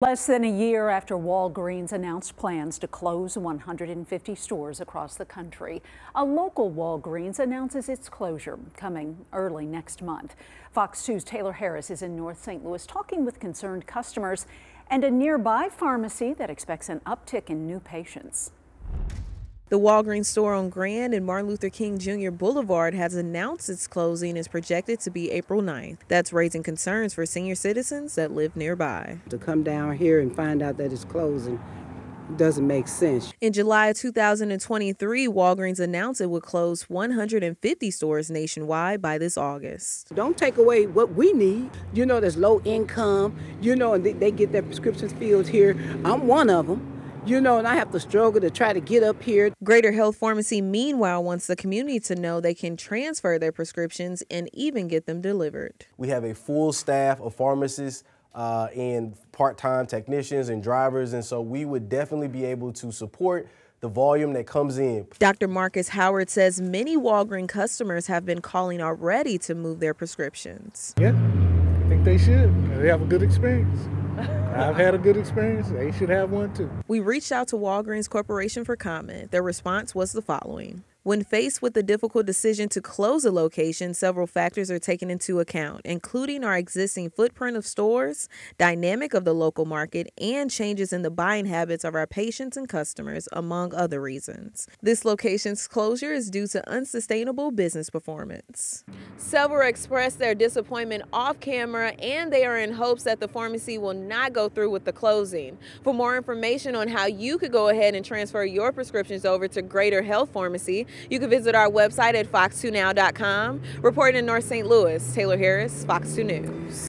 Less than a year after Walgreens announced plans to close 150 stores across the country, a local Walgreens announces its closure coming early next month. Fox 2's Taylor Harris is in North St. Louis talking with concerned customers and a nearby pharmacy that expects an uptick in new patients. The Walgreens store on Grand and Martin Luther King Jr. Boulevard has announced its closing is projected to be April 9th. That's raising concerns for senior citizens that live nearby. To come down here and find out that it's closing doesn't make sense. In July of 2023, Walgreens announced it would close 150 stores nationwide by this August. Don't take away what we need. You know, there's low income, you know, and they get their prescriptions filled here. I'm one of them you know, and I have to struggle to try to get up here. Greater Health Pharmacy, meanwhile, wants the community to know they can transfer their prescriptions and even get them delivered. We have a full staff of pharmacists uh, and part-time technicians and drivers, and so we would definitely be able to support the volume that comes in. Dr. Marcus Howard says many Walgreens customers have been calling already to move their prescriptions. Yeah, I think they should. They have a good experience. I've had a good experience. They should have one too. We reached out to Walgreens Corporation for comment. Their response was the following when faced with the difficult decision to close a location, several factors are taken into account, including our existing footprint of stores, dynamic of the local market, and changes in the buying habits of our patients and customers, among other reasons. This location's closure is due to unsustainable business performance. Several expressed their disappointment off camera and they are in hopes that the pharmacy will not go through with the closing. For more information on how you could go ahead and transfer your prescriptions over to Greater Health Pharmacy, you can visit our website at fox2now.com. Reporting in North St. Louis, Taylor Harris, Fox 2 News.